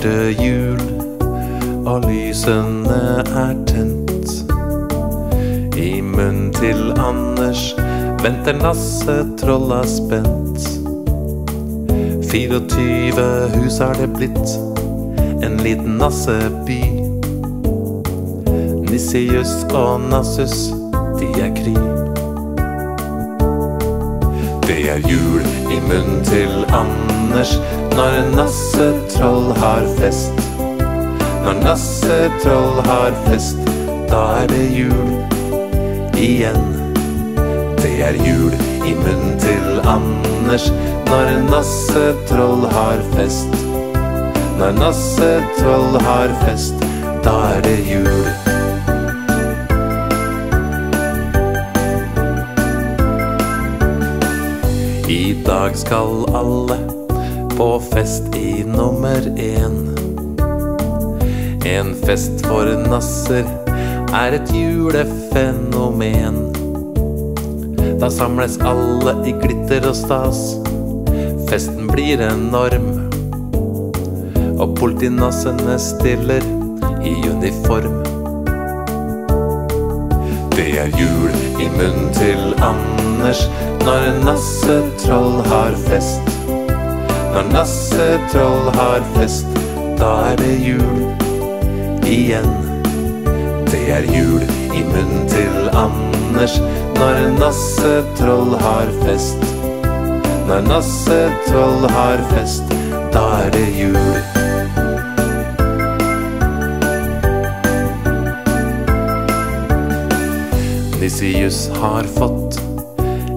snart jul, og lysene er tent. I munnen til Anders venter Nasse trolla spent. 24 hus har det blitt, en liten nasseby. Nissejus og Nassus, de er kry. Det er jul i munnen til Anders når Nasse-troll har fest. Når Nasse-troll har fest, da er det jul igjen. Det er jul i munnen til Anders når Nasse-troll har fest. Når Nasse-troll har fest, da er det jul. I dag skal alle på fest i nummer én. En fest for nasser er et julefenomen. Da samles alle i glitter og stas. Festen blir enorm. Og politinassene stiller i uniform. Det er jul i munnen til Anders når Nassetroll har fest. Når Nassetroll har fest, da er det jul igjen. Det er jul i munnen til Anders når Nassetroll har fest. Når Nassetroll har fest, da er det jul. Nissijus har fått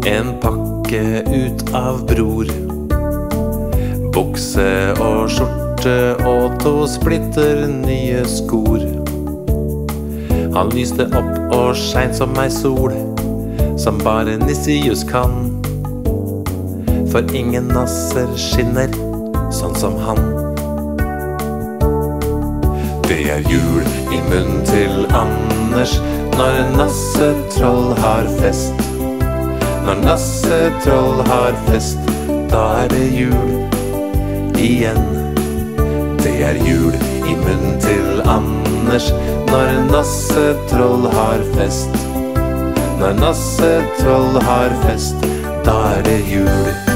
en pakke ut av bror. Bukse og skjorte og to splitter nye skor. Han lyste opp og skein som ei sol, som bare Nissijus kan. For ingen nasser skinner sånn som han. Det er jul i munnen til Anders når Nasse-troll har fest. Når Nasse-troll har fest, da er det jul igjen. Det er jul i munnen til Anders når Nasse-troll har fest. Når Nasse-troll har fest, da er det jul.